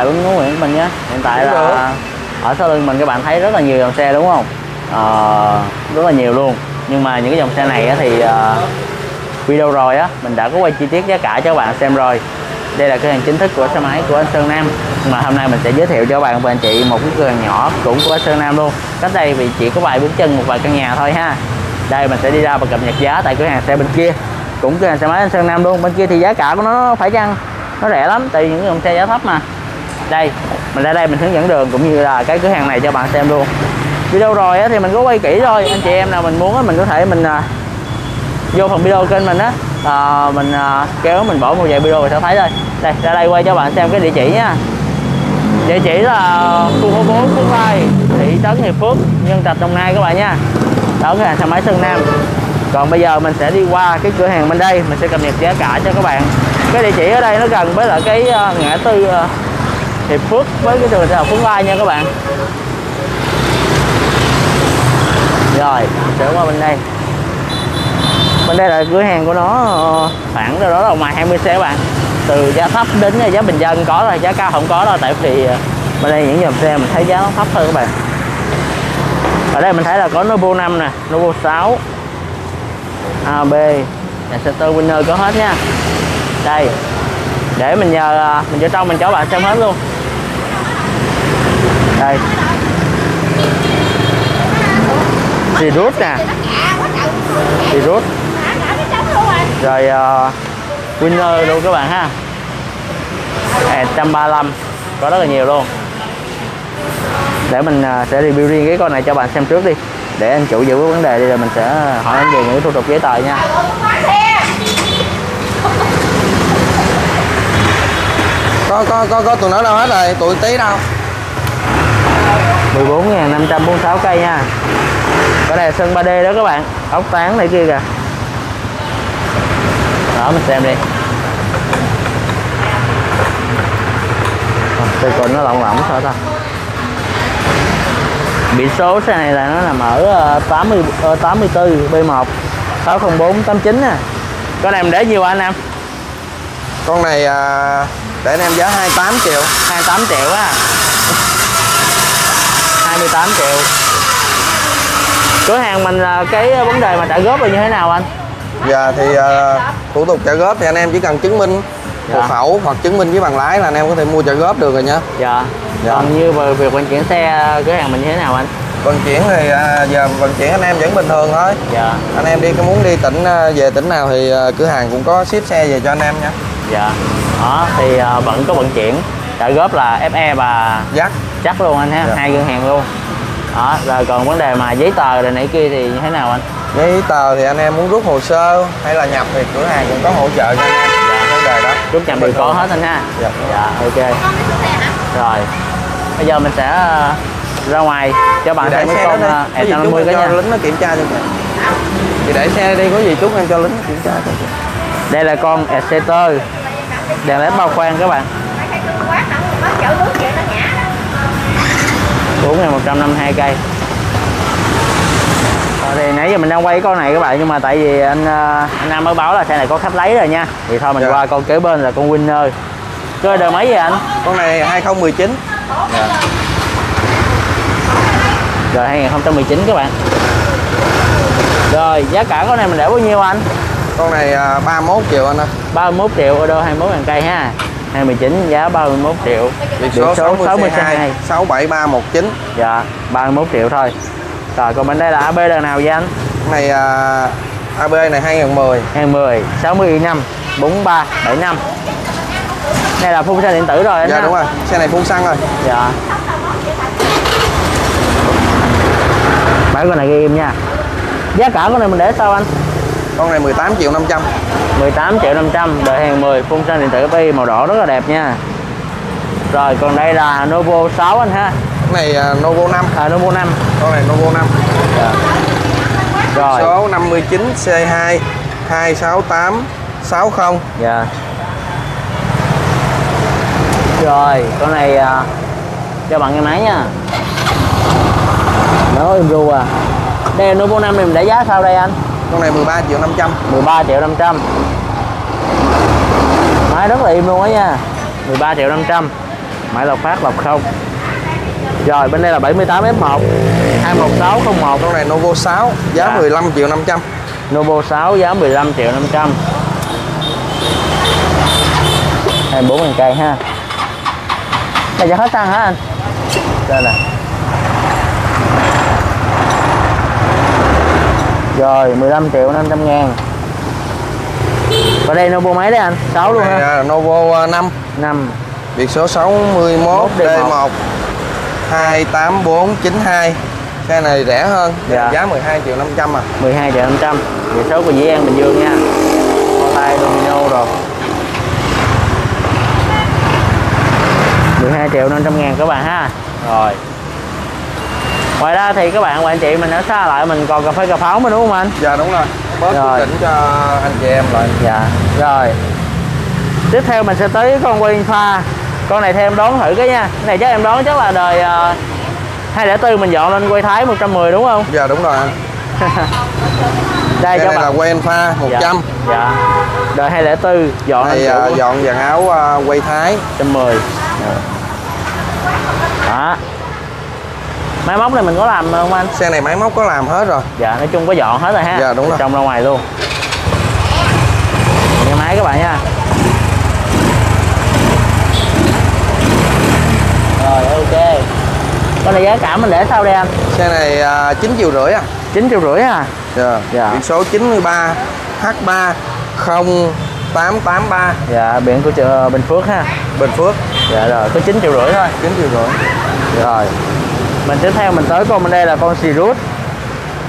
lại bấm nút Nguyễn mình nhé. Hiện tại Đúng là rồi. ở sau lưng mình các bạn thấy rất là nhiều dòng xe đúng không? Ờ, rất là nhiều luôn. Nhưng mà những cái dòng xe này á thì ờ, video rồi á mình đã có quay chi tiết giá cả cho các bạn xem rồi. Đây là cửa hàng chính thức của xe máy của anh Sơn Nam. Mà hôm nay mình sẽ giới thiệu cho các bạn và anh chị một cái cửa hàng nhỏ cũng của anh Sơn Nam luôn. Cách đây vì chỉ có vài bước chân một vài căn nhà thôi ha. Đây mình sẽ đi ra và cập nhật giá tại cửa hàng xe bên kia. Cũng cửa hàng xe máy anh Sơn Nam luôn. Bên kia thì giá cả của nó phải chăng? Nó rẻ lắm tại vì những dòng xe giá thấp mà đây. Mình ra đây mình hướng dẫn đường cũng như là cái cửa hàng này cho bạn xem luôn. Video rồi á, thì mình có quay kỹ rồi anh chị em nào mình muốn á, mình có thể mình à, vô phần video kênh mình á à, mình à, kéo mình bỏ một vài video mình sẽ thấy thôi. Đây ra đây quay cho bạn xem cái địa chỉ nha. Địa chỉ là khu phố 4 Phước Lai thị trấn Hiệp Phước Nhân Trạch Đồng Nai các bạn nha. Đó cửa hàng xe máy Sơn Nam. Còn bây giờ mình sẽ đi qua cái cửa hàng bên đây. Mình sẽ cập nhật giá cả cho các bạn. Cái địa chỉ ở đây nó gần với lại cái à, ngã tư à, Hiệp Phước với cái trường đại Phước Lai nha các bạn. Rồi sẽ qua bên đây. Bên đây là cửa hàng của nó ờ, khoảng đâu đó là ngoài 20 xe các bạn. Từ giá thấp đến giá bình dân có rồi, giá cao không có đâu, tại vì ờ, bên đây những dòng xe mình thấy giá nó thấp hơn các bạn. Ở đây mình thấy là có Novo 5 nè, Novo 6 AB tơ Winner có hết nha. Đây, để mình nhờ ờ, mình vô trong mình cho bạn xem hết luôn đây. Virus nè. Virus rồi uh, winner luôn các bạn ha. À, 135 có rất là nhiều luôn. Để mình uh, sẽ review riêng cái con này cho bạn xem trước đi. Để anh chủ giữ cái vấn đề đi rồi mình sẽ hỏi anh về những thủ tục giấy tờ nha. Có có có có tụi nó đâu hết rồi. Tụi tí đâu. 14.546 cây nha. Cái này sân 3D đó các bạn ốc tán này kia kìa. Đó mình xem đi. Tôi còn nó lỏng lỏng sao ta? Biển số xe này là nó nằm ở ờ, 80 ờ, 84 B1 604 89 nè. Con này mình để nhiều anh em? Con này à, để anh em giá 28 triệu. 28 triệu á 28 triệu. Cửa hàng mình là cái vấn đề mà trả góp là như thế nào anh? Giờ thì à, thủ tục trả góp thì anh em chỉ cần chứng minh Dạ. hộ khẩu hoặc chứng minh với bằng lái là anh em có thể mua trả góp được rồi nhá. Dạ. Dạ. còn như về việc vận chuyển xe cửa hàng mình như thế nào anh? Vận chuyển thì à, giờ vận chuyển anh em vẫn bình thường thôi. Dạ. Anh em đi có muốn đi tỉnh à, về tỉnh nào thì à, cửa hàng cũng có ship xe về cho anh em nha dạ. Đó thì à, vẫn có vận chuyển trả góp là FE và dắt chắc luôn anh ha Dạ. hai ngân hàng luôn. Đó rồi còn vấn đề mà giấy tờ rồi nãy kia thì như thế nào anh? Giấy tờ thì anh em muốn rút hồ sơ hay là nhập thì cửa hàng cũng có hỗ trợ cho anh em? Dạ. vấn đề đó. Rút chậm đều có hết anh ha. Dạ. dạ ok. Rồi. Bây giờ mình sẽ à, ra ngoài cho bạn xem cái con chút E150 em cái nha. lính nó kiểm tra cho kìa. Thì để xe đi có gì chút em cho lính kiểm tra cho đây là con Exeter. Đèn led bao khoang các bạn 4152 cây. Thì nãy giờ mình đang quay con này các bạn nhưng mà tại vì anh ờ, anh Nam mới báo là xe này có khách lấy rồi nha. Thì thôi mình Dạ. qua con kế bên là con Winner. Cái đời mấy vậy anh? Con này 2019 dạ. rồi 2019 các bạn. Rồi giá cả con này mình để bao nhiêu anh? Con này à, 31 triệu anh ơi. 31 triệu order 21 ngàn cây ha 2019 giá 31 triệu. Biển số 60 60 C2 67319 dạ 31 triệu thôi. Rồi còn bên đây là AB đời nào vậy anh? Con này à, AB này 2010 2010 60 năm 43 75 đây là phun xe điện tử rồi anh dạ ha? đúng rồi. Xe này phun xăng rồi. Dạ. Mấy con này ghi im nha. Giá cả con này mình để sao anh con này 18 triệu 500 18 triệu 500 đời hàng 10 phun xăng điện tử FI màu đỏ rất là đẹp nha. Rồi còn đây là Novo 6 anh ha. Con này à, Novo 5 à, Novo 5 con này Novo 5 dạ. rồi. Số 59 C2 268 60 dạ. Rồi con này à, cho bạn nghe máy nha. Nó im ru à. Đây Novo 5 này mình để giá sao đây anh con này 13 triệu 500 13 triệu 500 máy rất là im luôn á nha. 13 triệu 500 máy lọc phát lọc không. Rồi bên đây là 78 F1 21601 con này Novo 6 giá Dạ. 15 triệu 500 Novo 6 giá 15 triệu 500 24 ngàn cây ha. Này cho hết xăng hả anh? Đây nè Rồi 15 triệu 500 ngàn. Và đây Novo mấy đấy anh? 6 luôn này ha? à, Novo 5 5 biển số 61 D1. D1 28492 xe này rẻ hơn. Dạ. giá 12 triệu 500 à. 12 triệu 500 Biển số của Dĩ An Bình Dương nha. Tay Domino rồi. 12 triệu 500 ngàn các bạn ha. Rồi Ngoài ra thì các bạn, bạn chị mình ở xa lại mình còn cà phê cà pháo mà đúng không anh? dạ đúng rồi. Bớt Rồi. chút đỉnh cho anh chị em lại Dạ. Rồi. Tiếp theo mình sẽ tới con Queen pha Con này theo em đón thử cái nha. Cái này chắc em đón chắc là đời uh, 204 mình dọn lên quay Thái 110 đúng không? dạ đúng rồi. Anh Đây này là quen pha 100 Dạ, dạ. Đời 204 dọn này kiểu dọn dàn áo à, quay thái. 110 Đó Máy móc này mình có làm không anh? xe này máy móc có làm hết rồi. Dạ nói chung có dọn hết rồi ha. Dạ, đúng rồi. Trong ra ngoài luôn. Nghe máy các bạn nha. Rồi ok. Con này giá cả mình để sau đây anh? xe này à, 9 triệu rưỡi à. 9 triệu rưỡi à dạ. Dạ. biển số 93 H3 0883 Dạ biển của chợ Bình Phước ha. Bình Phước. Dạ rồi có 9 triệu rưỡi thôi. 9 triệu rưỡi. Rồi Mình tiếp theo mình tới con bên đây là con Sirius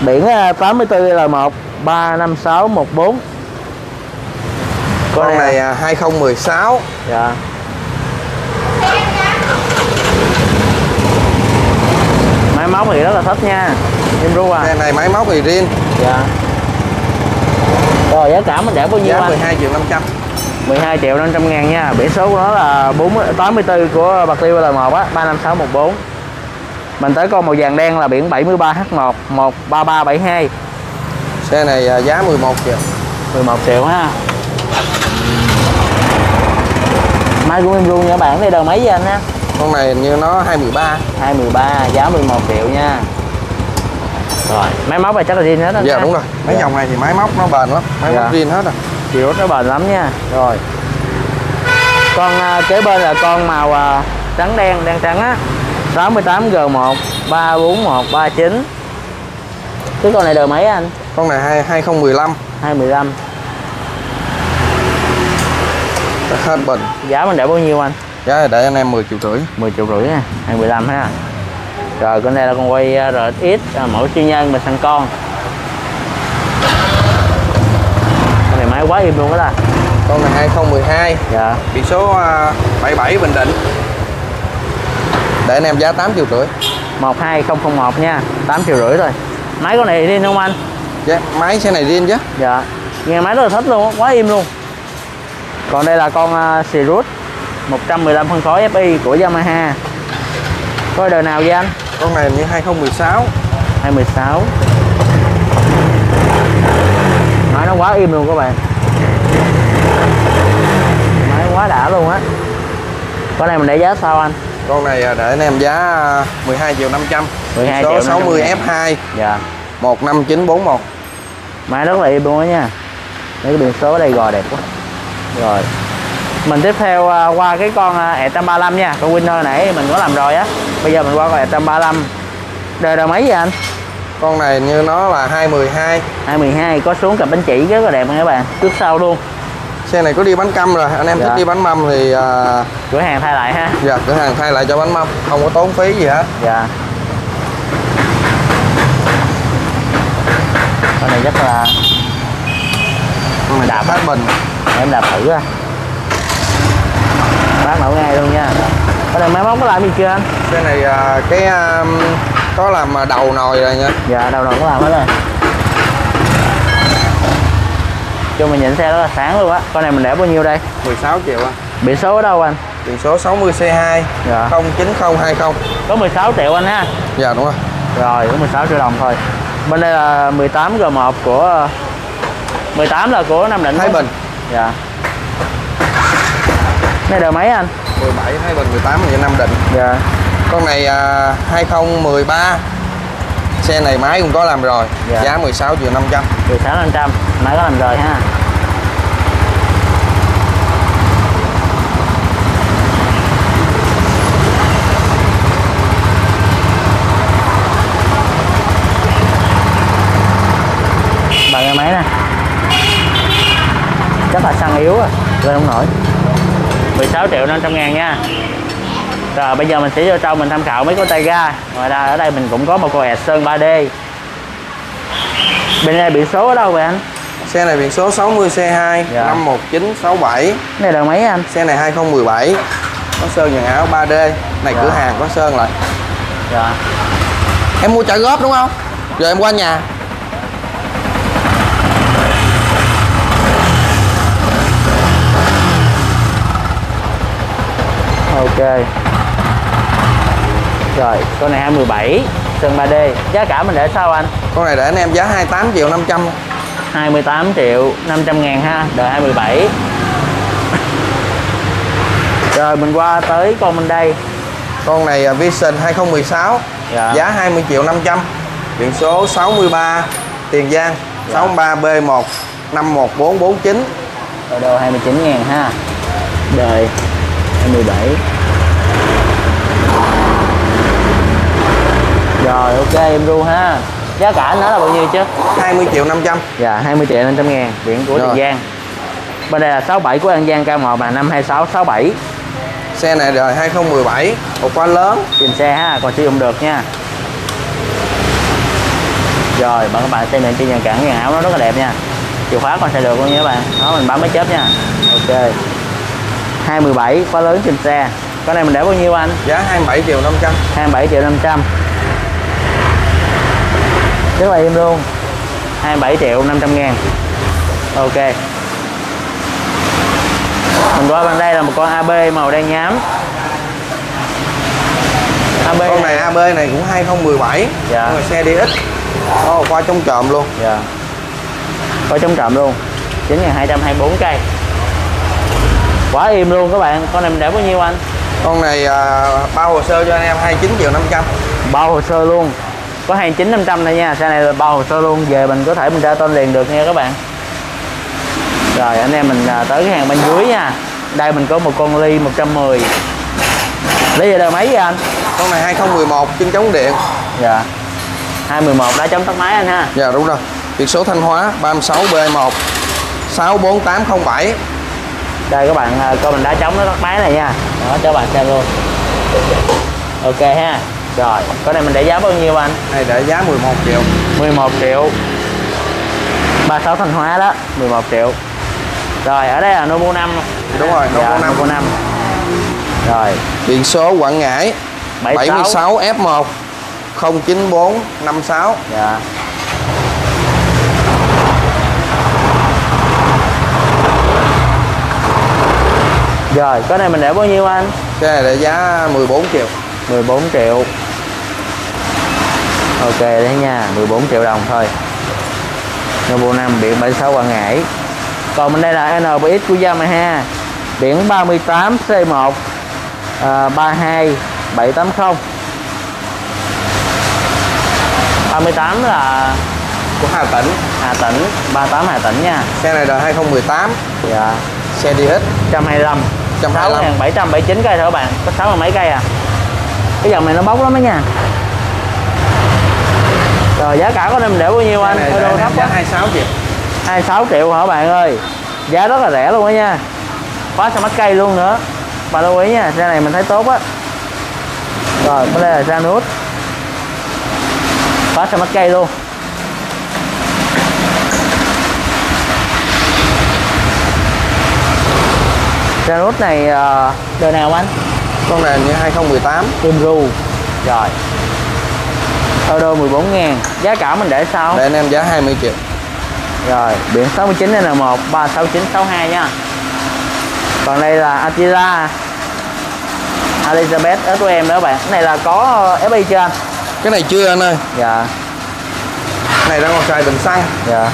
Biển à, 84L1 35614 con này à, 2016 Dạ. Máy móc thì rất là thích nha Em ru à. Này máy móc thì riêng. Dạ. Rồi giá cả mình để bao nhiêu giá anh? 12 triệu 500 12 triệu 500 ngàn nha. Biển số của nó là 40, 84 của Bạc Liêu L1 á 35614 Mình tới con màu vàng đen là biển 73H1 13372 xe này à, giá 11 triệu 11 triệu ha. Mai của em luôn nha bạn đây đời mấy vậy anh ha? Con này hình như nó 213 213 giá 11 triệu nha. Rồi máy móc này chắc là zin hết anh dạ ha? đúng rồi. Mấy Dạ. dòng này thì máy móc nó bền lắm máy Dạ. móc riêng hết rồi Chiều nó bền lắm nha. Rồi. Con à, kế bên là con màu à, trắng đen, đen trắng á 68G1 34139 Cái con này đời mấy anh? con này hai 2015 215 hết bình Giá mình để bao nhiêu anh? giá để anh em 10 triệu rưỡi. 10 triệu rưỡi ha 215 ha. Rồi con này là con quay à, RX à, mẫu siêu nhân mình sang con. Con này máy quá im luôn đó ta con này 2012 Dạ. Biển số à, 77 Bình Định để anh em giá 8 triệu rưỡi. 12001 nha. 8 triệu rưỡi thôi Máy con này đi không anh? giá, máy xe này riêng chứ. Dạ. Nghe máy rất là thích luôn quá im luôn. Còn đây là con uh, Sirius 115 phân khối FI của Yamaha. Có đời nào vậy anh? con này như 2016 2016 Máy nó quá im luôn các bạn. Máy quá đã luôn á. Con này mình để giá sao anh? Con này à, để anh em giá à, 12 triệu 500 12 số triệu 60 500. F2 Dạ. 15941 Máy rất là im luôn á nha. Mấy cái biển số ở đây gò đẹp quá. Rồi. Mình tiếp theo à, qua cái con uh, E135 nha. Con Winner nãy mình có làm rồi á. Bây giờ mình qua con E135 Đời đời mấy vậy anh? con này như nó là 212 212 có xuống cặp bánh chỉ rất là đẹp nha các bạn. Trước sau luôn xe này có đi bánh căm rồi anh em Dạ. thích đi bánh mâm thì à, Cửa hàng thay lại ha. Dạ, cửa hàng thay lại cho bánh mâm không có tốn phí gì hết. Dạ. Con này rất là con này Đạp. phát bình. Em đạp thử à Bác nổ ngay luôn nha. Con này máy móc có làm gì chưa anh? xe này à, cái à, có làm đầu nồi rồi nha. Dạ đầu đầu có làm hết rồi Cho mình nhìn xe rất là sáng luôn á. Con này mình để bao nhiêu đây? 16 triệu à. Biển số ở đâu anh? biển số 60 C2 Dạ. 09020 Có 16 triệu anh ha. Dạ đúng rồi. Rồi có 16 triệu đồng thôi. Bên đây là 18 G1 của 18 là của Nam Định Thái? Bình. Dạ. Này đời mấy anh? 17 Thái Bình 18 và Nam Định. Dạ. Con này à, 2013 xe này máy cũng có làm rồi. Dạ. giá 16 triệu 500 16 500 máy có làm rồi ha. Bằng máy nè. Chắc là xăng yếu à lên không nổi. 16 triệu 500 ngàn nha rồi bây giờ mình sẽ vô trong mình tham khảo mấy con tay ga ngoài ra ở đây mình cũng có một con ẹt sơn 3D bên đây biển số ở đâu vậy anh? Xe này biển số 60 C2 Dạ. 51967 cái này là mấy anh? Xe này 2017 có sơn dàn áo 3D này Dạ. cửa hàng có sơn lại dạ. Em mua trả góp đúng không? Rồi em qua nhà. Ok rồi con này 217 sơn 3D giá cả mình để sao anh? Con này để anh em giá 28 triệu 500 28 triệu 500 ngàn ha đời 217 rồi mình qua tới con bên đây. Con này à, Vision 2016 Dạ. giá 20 triệu 500 biển số 63 Tiền Giang Dạ. 63 B1 51449 Rồi đồ 29 ngàn ha. Đời 27 Rồi ok em ru ha. Giá cả nó là bao nhiêu chứ? 20 triệu 500 Dạ 20 triệu 500 ngàn Biển của. Tiền Giang. Bên đây là 67 của An Giang K1 là 52667 xe này đời 2017 một quá lớn. Tìm xe ha còn sử dụng được nha. Rồi bạn các bạn xem nhận trên dàn cản dàn áo nó rất là đẹp nha. Chìa khóa còn xe được luôn nha các bạn. Đó mình bấm mấy chớp nha. Ok. 217 khóa lớn trên xe. Cái này mình để bao nhiêu anh? giá 27 triệu 500 27 triệu 500 Rất là im luôn 27 triệu 500 ngàn. Ok. Mình qua bên đây là một con AB màu đen nhám. AB con này AB này cũng 2017 Dạ. này xe đi ít. Oh, qua trong trộm luôn. Dạ. Có chống trộm luôn. 9224 cây. Quá im luôn các bạn. Con này mình để bao nhiêu anh? con này à, bao hồ sơ cho anh em 29 triệu 500 bao hồ sơ luôn có 29 500 này nha xe này là bao hồ sơ luôn về mình có thể mình ra tên liền được nha các bạn. Rồi anh em mình à, tới cái hàng bên dưới nha. Đây mình có một con ly 110 ly giờ đời mấy vậy anh? Con này 2011 chân chống điện. Dạ. 211 đã chống tắt máy anh ha. Dạ đúng rồi. Biển số Thanh Hóa 36 B1 64807 đây các bạn à, coi mình đã chống nó tắt máy này nha. Đó cho bạn xem luôn. Ok ha rồi cái này mình để giá bao nhiêu anh? Này để giá 11 triệu. 11 triệu. 36 Thanh Hóa đó 11 triệu. Rồi ở đây là Novo 5 Đúng rồi, Novo dạ, 5. Novo 5 rồi. Biển số Quảng Ngãi 76 76 F1 09456 dạ. Rồi cái này mình để bao nhiêu anh? Cái này để giá 14 triệu. 14 triệu ok đấy nha 14 triệu đồng thôi. Novo 5 biển 76 Quảng Ngãi. Còn bên đây là NBX của Yamaha. Biển 38 C1 à, 32 780 38 là của Hà Tĩnh. Hà Tĩnh 38 Hà Tĩnh nha. Xe này đời 2018 dạ. Xe đi ít 125 125. 779 cây thôi các bạn. Có 6 mấy cây à? Cái dòng này nó bốc lắm đó nha rồi giá cả của em để bao nhiêu xe anh? này thấp quá. 26 triệu 26 triệu hả bạn ơi? Giá rất là rẻ luôn đó nha. Quá sao mắt cây luôn nữa. Bà lưu ý nha xe này mình thấy tốt á. Rồi cái đây là ra nút. Quá sao mắt cây luôn. Ra nút này ờ, đời nào anh? Con này như 2018 Imru rồi Euro 14 ngàn. Giá cả mình để sao? Để anh em giá 20 triệu. Rồi biển 69 N1 36962 nha. Còn đây là Atila. Elizabeth S của em đó bạn. Cái này là có ờ, FI chưa anh? Cái này chưa anh ơi. Dạ. Cái này đang còn xài bình xăng. Dạ.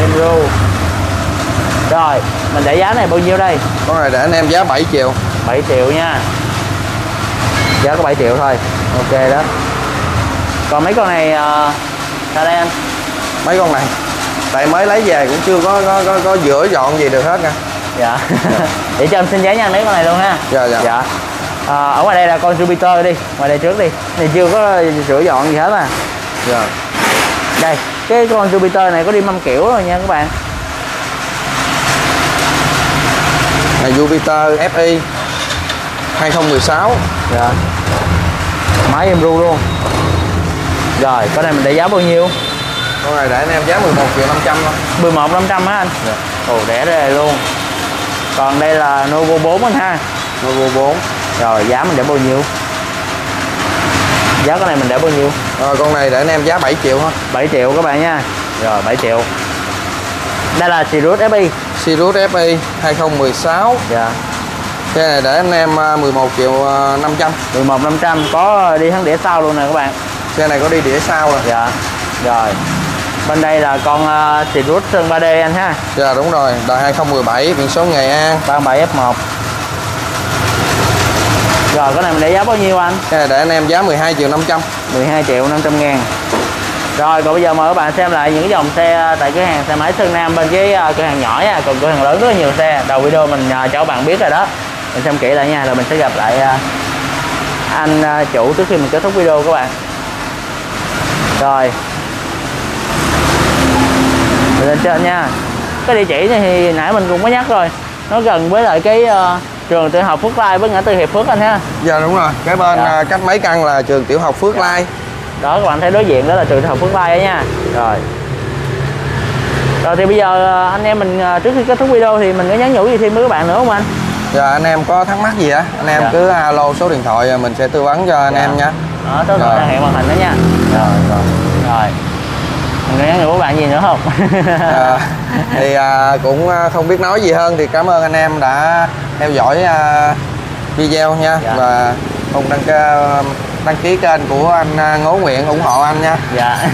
Enro rồi mình để giá này bao nhiêu đây? Con này để anh em giá 7 triệu. 7 triệu nha. Giá có 7 triệu thôi. Ok đó. Còn mấy con này uh, sao đây anh? Mấy con này tại mới lấy về cũng chưa có có có, có rửa dọn gì được hết nha. Dạ. Để cho em xin giấy nha lấy con này luôn ha. Dạ dạ, dạ. À, ở ngoài đây là con Jupiter đi ngoài đây trước đi. Thì chưa có sửa dọn gì hết à dạ. đây cái con Jupiter này có đi mâm kiểu rồi nha các bạn này Jupiter FI 2016 dạ. Máy em ru luôn. Rồi cái này mình để giá bao nhiêu? Con này để anh em giá 11 triệu 500 thôi. 11 500 hả anh? Dạ. ồ rẻ đây luôn. Còn đây là Novo 4 anh ha? Novo 4 rồi giá mình để bao nhiêu? Giá cái này mình để bao nhiêu? Rồi con này để anh em giá 7 triệu thôi. 7 triệu các bạn nha. Rồi 7 triệu. Đây là Sirius FI Sirius FI 2016 dạ. Cái này để anh em à, 11 triệu à, 500 11 500 có đi thắng đĩa sau luôn nè các bạn. Xe này có đi đĩa sau rồi dạ. Rồi. Bên đây là con uh, Sirius Sơn 3D anh ha. Dạ đúng rồi. Đời 2017 biển số Nghệ An 37 F1 rồi cái này mình để giá bao nhiêu anh? Cái này để anh em giá 12 triệu 500 12 triệu 500 ngàn rồi còn bây giờ mời các bạn xem lại những dòng xe tại cửa hàng xe máy Sơn Nam bên cái uh, cửa hàng nhỏ nha còn cửa hàng lớn rất là nhiều xe. Đầu video mình uh, cho các bạn biết rồi đó. Mình xem kỹ lại nha rồi mình sẽ gặp lại uh, anh chủ trước khi mình kết thúc video các bạn. Rồi. Mình lên trên nha. Cái địa chỉ này thì nãy mình cũng có nhắc rồi. Nó gần với lại cái uh, trường tiểu học Phước Lai với ngã tư Hiệp Phước anh ha. Dạ đúng rồi. Cái bên Dạ. à, cách mấy căn là trường tiểu học Phước Lai đó các bạn thấy đối diện đó là trường tiểu học Phước Lai đó nha. Rồi. Rồi thì bây giờ ờ, anh em mình ờ, trước khi kết thúc video thì mình có nhắn nhủ gì thêm với các bạn nữa không anh? Dạ anh em có thắc mắc gì á anh em Dạ. cứ alo số điện thoại rồi mình sẽ tư vấn cho anh Dạ. em nha. Đó số điện thoại hiện màn hình đó nha. Rồi rồi. Rồi. Mình có nhắn nhủ các bạn gì nữa không? À, thì à, cũng không biết nói gì hơn thì cảm ơn anh em đã theo dõi à, video nha. Dạ. và cùng đăng kê- đăng ký kênh của anh à, Ngố Nguyện ủng hộ anh nha. Dạ.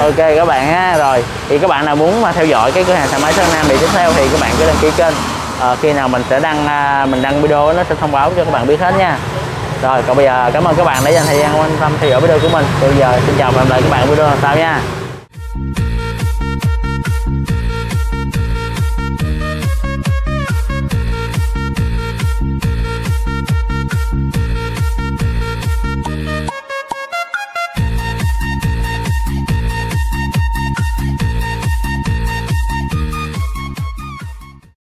Ok các bạn ha rồi. Thì các bạn nào muốn mà theo dõi cái cửa hàng xe máy Sơn Nam thì tiếp theo thì các bạn cứ đăng ký kênh. À, khi nào mình sẽ đăng à, mình đăng video nó sẽ thông báo cho các bạn biết hết nha. Rồi còn bây giờ cảm ơn các bạn đã dành thời gian quan tâm theo dõi video của mình. Bây giờ xin chào và hẹn gặp lại các bạn video lần sau nha.